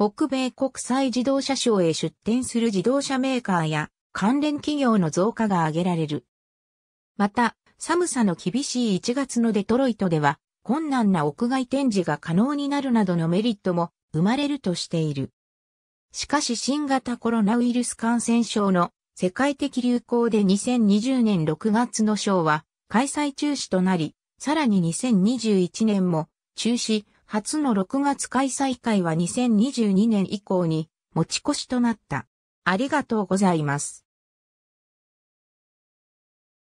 北米国際自動車ショーへ出展する自動車メーカーや関連企業の増加が挙げられる。また、寒さの厳しい1月のデトロイトでは、困難な屋外展示が可能になるなどのメリットも生まれるとしている。しかし新型コロナウイルス感染症の世界的流行で2020年6月のショーは開催中止となり、さらに2021年も中止、初の6月開催会は2022年以降に持ち越しとなった。ありがとうございます。